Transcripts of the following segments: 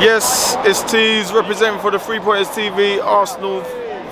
Yes, it's Tees representing for the Three Pointers TV Arsenal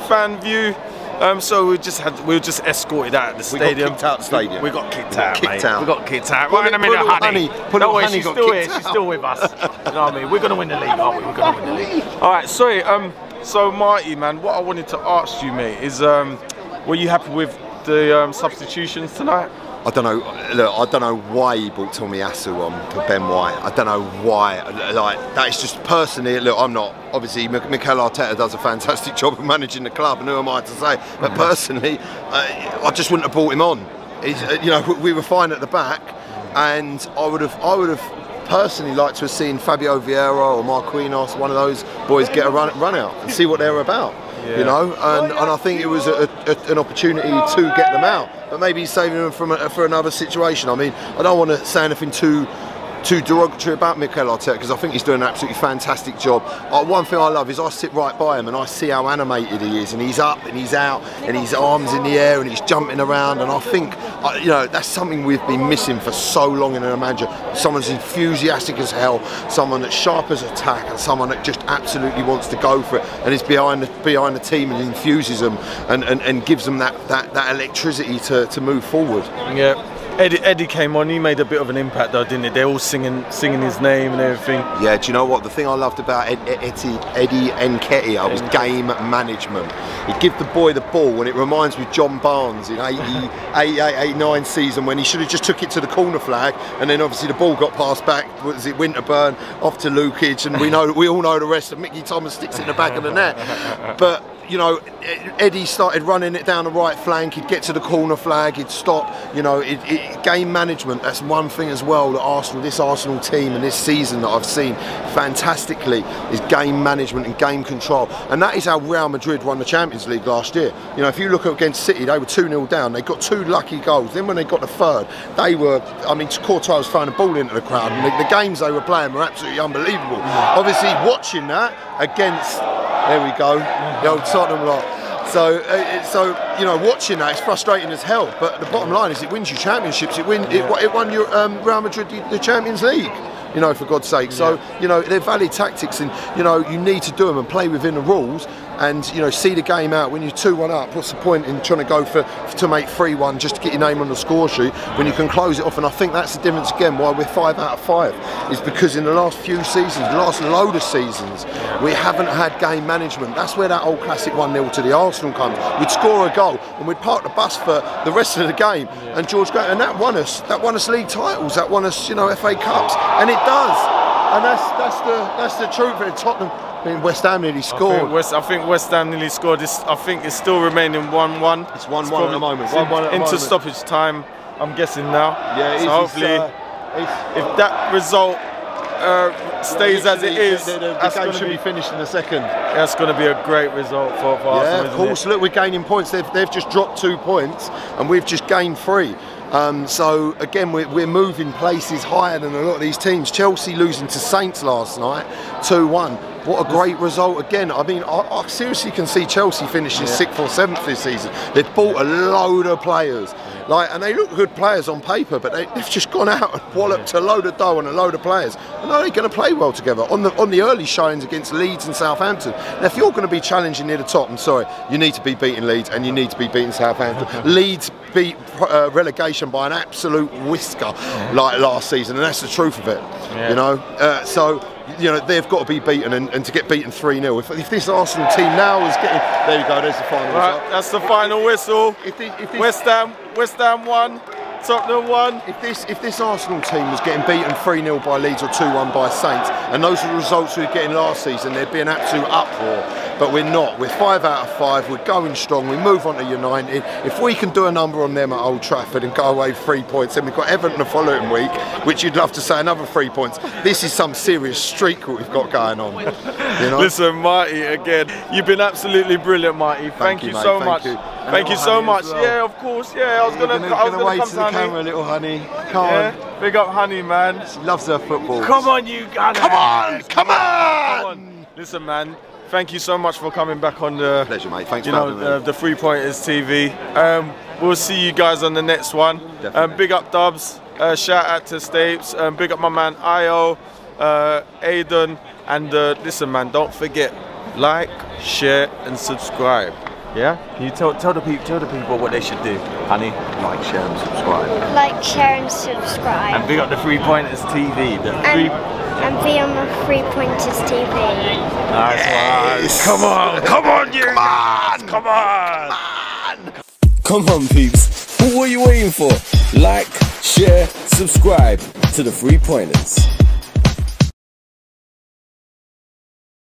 fan view. Um, so we just had we were just escorted out of the We got stadium. kicked out the stadium. We, got kicked out, kicked mate. out. We got kicked out. Right in a minute, honey. honey- poor Don't little worry, honey she's still here. She's out. still with us. you know what I mean? We're gonna win the league, aren't we? We're gonna win the league. All right, sorry. Um, so Marty, man, what I wanted to ask you, mate, is um, were you happy with the um, substitutions tonight? I don't know. Look, I don't know why he brought Tomiyasu on for Ben White. I don't know why. Like that is just personally. Look, I'm not. Obviously, Mi- Mikel Arteta does a fantastic job of managing the club, and who am I to say? But personally, uh, I just wouldn't have brought him on. He's, uh, you know, we were fine at the back, and I would have. I would have personally liked to have seen Fabio Vieira or Marquinhos, one of those boys, get a run, run out and see what they're about. Yeah. You know, and, and I think it was a, a, an opportunity to get them out. But maybe saving them from a, for another situation. I mean, I don't want to say anything too too derogatory about Mikel Arteta because I think he's doing an absolutely fantastic job. Uh, one thing I love is I sit right by him and I see how animated he is, and he's up and he's out and his arms in the air and he's jumping around. And I think, uh, you know, that's something we've been missing for so long in a manager. Someone's enthusiastic as hell, someone that's sharp as a tack, and someone that just absolutely wants to go for it and is behind the behind the team and infuses them and, and, and gives them that, that, that electricity to, to move forward. Yeah. Eddie, Eddie came on. He made a bit of an impact, though, didn't he? They're all singing, singing his name and everything. Yeah, do you know what? The thing I loved about Ed, Ed, Eddie, Eddie Nketiah was game management. He'd give the boy the ball, and it reminds me of John Barnes in 80, 88, 89 season when he should have just took it to the corner flag, and then obviously the ball got passed back. Was it Winterburn off to Lukic, and we know we all know the rest. And Mickey Thomas sticks it in the back of the net, but. You know, Eddie started running it down the right flank. He'd get to the corner flag. He'd stop. You know, it, it, game management. That's one thing as well that Arsenal, this Arsenal team, and this season that I've seen fantastically is game management and game control. And that is how Real Madrid won the Champions League last year. You know, if you look against City, they were 2 0 down. They got two lucky goals. Then when they got the third, they were, I mean, Courtois was throwing a ball into the crowd. And the, the games they were playing were absolutely unbelievable. Obviously, watching that against, there we go, the old Tottenham lot. So, uh, so you know, watching that, it's frustrating as hell. But the bottom line is, it wins you championships. It win, it, it won your um, Real Madrid the, the Champions League. You know, for God's sake. So, you know, they're valid tactics, and you know, you need to do them and play within the rules. And you know, see the game out. When you're two-one up, what's the point in trying to go for to make three-one just to get your name on the score sheet when you can close it off? And I think that's the difference again. Why we're five out of five is because in the last few seasons, the last load of seasons, we haven't had game management. That's where that old classic one 0 to the Arsenal comes. We'd score a goal and we'd park the bus for the rest of the game. And George Graham, and that won us. That won us league titles. That won us, you know, FA Cups, and it does. And that's that's the that's the truth. And Tottenham. I mean, West Ham nearly I scored. think, West, I think West Ham nearly scored. This, I think it's still remaining 1 1. It's 1-1 at the moment, 1-1 at the Into stoppage time, I'm guessing now. Yeah, so hopefully, It's, uh, it's- if that result uh, stays as it is, the, the, the that's game should be be finished in a second. that's going to be a great result for, for Yeah, Arsenal. of isn't course. it? Look, we're gaining points. They've, they've just dropped two points, and we've just gained three. Um, so again, we're, we're moving places higher than a lot of these teams. Chelsea losing to Saints last night, two-one. What a great result again. I mean, I, I seriously can see Chelsea finishing sixth or seventh this season. They've bought a load of players, like, and they look good players on paper, but they, they've just gone out and walloped a load of dough and a load of players. And are they going to play well together on the on the early showings against Leeds and Southampton? Now, if you're going to be challenging near the top, I'm sorry, you need to be beating Leeds and you need to be beating Southampton. Leeds beat uh, relegation by an absolute whisker like last season, and that's the truth of it. Yeah. You know, uh, so you know they've got to be beaten, and, and to get beaten three 0 if, if this Arsenal team now is getting, there you go, there's the final Right, that's the final whistle. If, if, this, West Ham, West Ham won, Tottenham won. if this if this Arsenal team was getting beaten three 0 by Leeds or two one by Saints, and those are the results we were getting last season, there'd be an absolute uproar. But we're not. We're five out of five. We're going strong. We move on to United. If we can do a number on them at Old Trafford and go away three points, then we've got Everton the following week, which you'd love to say another three points. This is some serious streak that we've got going on. You know? Listen, Marty, again, you've been absolutely brilliant, Marty. Thank, you, you, so thank much. you. Thank you so much. well. Yeah, of course. Yeah, I was gonna, Gonna- I was gonna gonna wave come to the honey. camera, little honey. Come on. Big up, honey, man. She loves her football. Come on, you guys. Come on, come on. Come on. Listen, man. Thank you so much for coming back on the, Pleasure, mate. Thanks you for know, having the, the Three Pointers TV. Um, we'll see you guys on the next one. Definitely. Um, big up Dubs. Uh, shout out to Stapes. Um, big up my man Io, uh, Aiden, And uh, listen, man, don't forget like, share, and subscribe. Yeah? Can you tell tell the people tell the people what they should do, honey? Like, share, and subscribe. Like, share, and subscribe. And big up the Three Pointers TV. The and, and be on the um, Three Pointers TV. Nice Yes. Come on, come on, you Come on. guys, come on. Come on, peeps. What are you waiting for? Like, share, subscribe to the Three Pointers.